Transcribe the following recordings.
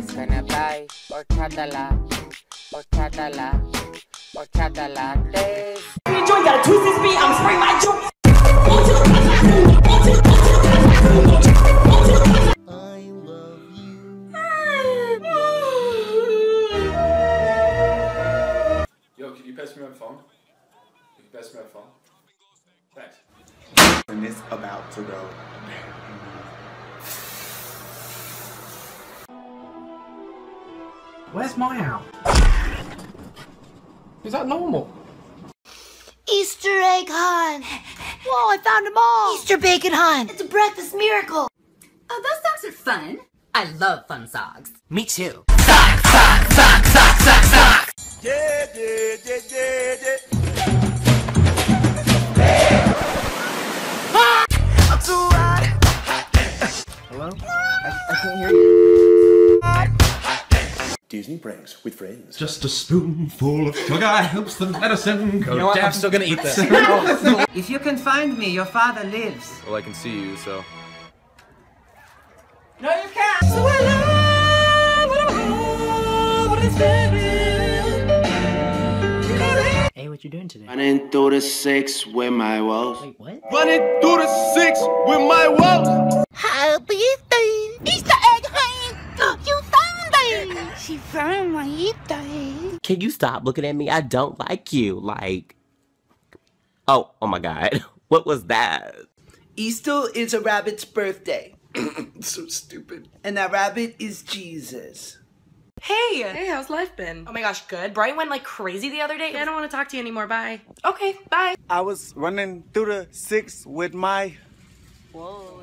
is gonna buy horchata la, horchata la, horchata lattes. You joint gotta twist this beat. I'm spraying my joint. Onto the onto the onto the Yo, can you pass me my phone? Can you pass me my phone? Thanks. And it's about to go. Where's my owl? Is that normal? Easter egg hunt. Whoa, I found them all. Easter bacon hunt. It's a breakfast miracle. Oh, those socks are fun. I love fun socks. Me too. Yeah, yeah, yeah, yeah, yeah. Disney pranks with friends. Just a spoonful of sugar helps the medicine go You know what? down. I'm still gonna eat this. If you can find me, your father lives. Well, I can see you, so. No, you can't. So I love what I have, what Hey, what you doing today? Running through the six with my walls. Wait, what? Running through the six with my walls. Happy Easter. Found my Easter egg. Can you stop looking at me? I don't like you. Like, oh, oh my God, what was that? Easter is a rabbit's birthday, so stupid. and that rabbit is Jesus. Hey. Hey, how's life been? Oh my gosh, good. Brian went like crazy the other day. I don't want to talk to you anymore. Bye. Okay, bye. I was running through the six with my. Whoa.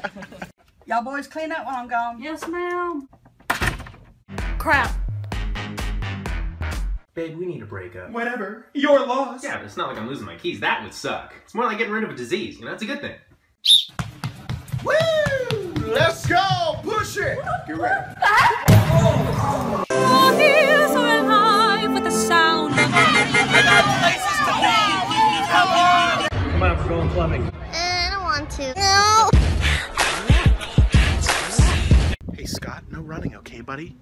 Y'all boys clean up while I'm gone. Yes, ma'am. Crap. Babe, we need to break up. Whatever. You're lost. Yeah, but it's not like I'm losing my keys. That would suck. It's more like getting rid of a disease. You know, it's a good thing. Woo! Let's go! Push it! Get ready. Come on, we're going clubbing. I don't want to. No. Hey, Scott, no running, okay, buddy?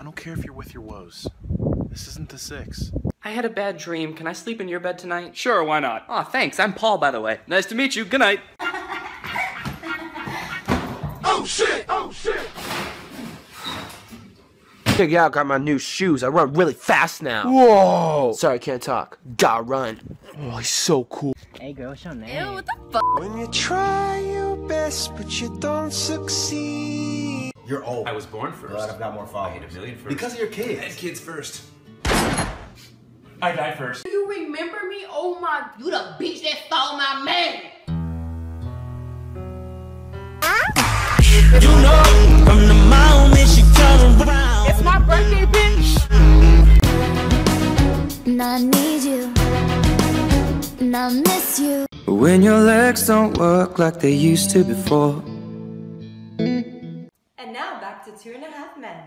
I don't care if you're with your woes. This isn't the six. I had a bad dream. Can I sleep in your bed tonight? Sure, why not? Aw, thanks. I'm Paul, by the way. Nice to meet you. Good night. Oh shit! Oh shit! Check it out, got my new shoes. I run really fast now. Whoa! Sorry, I can't talk. Gotta run. Oh, he's so cool. Hey, girl, what's your name? Ew, what the fuck? When you try your best, but you don't succeed. You're old. I was born first. Glad I've got more followers. I followers. hate a million first. Because of your kids. Head kids first. I die first. Do You remember me? Oh my, you the bitch that stole my man. You know, from the moment she turned around. It's my birthday, bitch. And I need you. And I miss you. When your legs don't work like they used to before. And now back to two and a half men.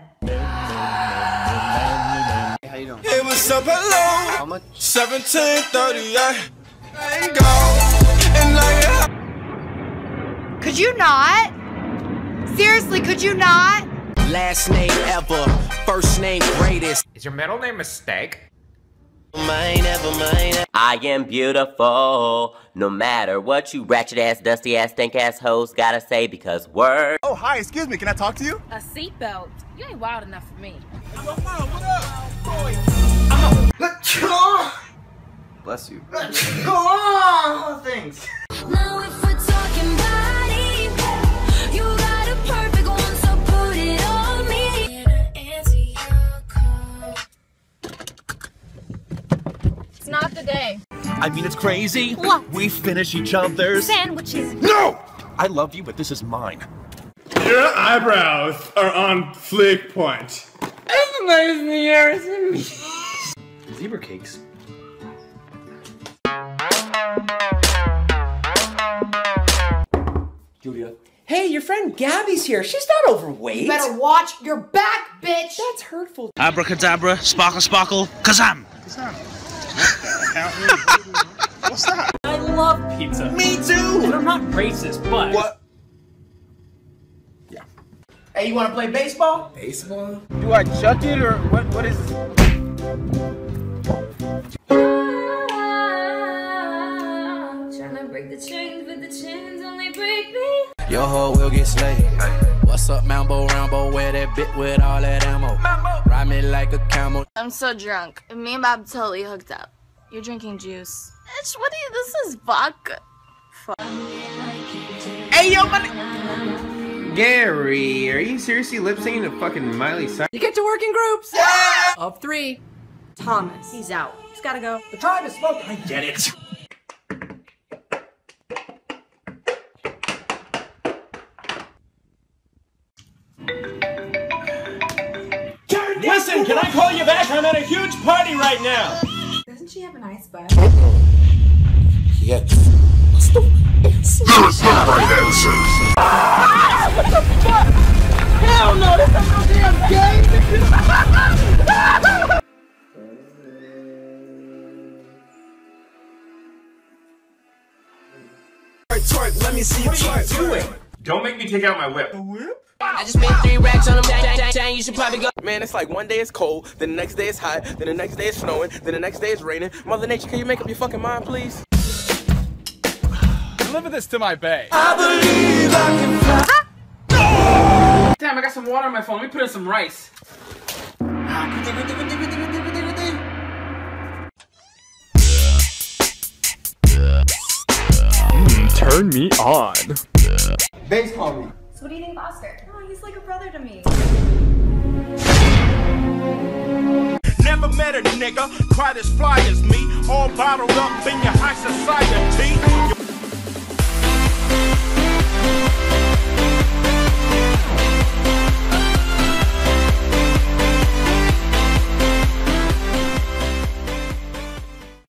How you doing? It was up hello. How much? 1730. I ain't gone. And like Could you not? Seriously, could you not? Last name ever, first name greatest. Is your middle name a steak? Mine ever mine. I am beautiful, no matter what you ratchet ass, dusty ass, stink ass hoes gotta say because word. Oh, hi, excuse me. Can I talk to you? A seatbelt? You ain't wild enough for me. Bless you. Oh, thanks. Now if we're talking body, I mean, it's crazy. What? We finish each other's. Sandwiches. No! I love you, but this is mine. Your eyebrows are on flick point. Zebra cakes. Julia. Hey, your friend Gabby's here. She's not overweight. You better watch your back, bitch. That's hurtful. Abracadabra, sparkle, sparkle, kazam! What's that? I love pizza. Me too. And I'm not racist, but. What? Yeah. Hey, you want to play baseball? Baseball? Do I chuck it or what? What is? Tryna break the chains, but the chains only break me. Your hoe will get slayed. What's up, Mambo Rambo? Where that bit with all that ammo? Ride me like a camel. I'm so drunk. Me and Bob totally hooked up. You're drinking juice. Bitch, what are you? This is vodka. Fuck. Hey, yo, money. Gary, are you seriously lip syncing to fucking Miley Cyrus? You get to work in groups. Yeah! Of three. Thomas, he's out. He's gotta go. The tribe is smoking. I get it. Listen, can I call you back? I'm at a huge party right now. Doesn't she have a nice butt? Yes. What's the answer? There's no right answer. Ah, what the fuck? Hell no, this ain't no damn game. Twerk, let me see you twerk. Do it. Don't make me take out my whip. I just made three racks on them. Dang, dang, dang, you should probably go. Man, it's like one day it's cold, then the next day it's hot, then the next day it's snowing, then the next day it's raining. Mother Nature, can you make up your fucking mind, please? Deliver this to my bay. I believe I can fly. Damn, I got some water on my phone. Let me put in some rice. Ah, turn me on. Base call me. So what do you think of Oscar? Oh, he's like a brother to me. Never met a nigga quite as fly as me, all bottled up in your high society.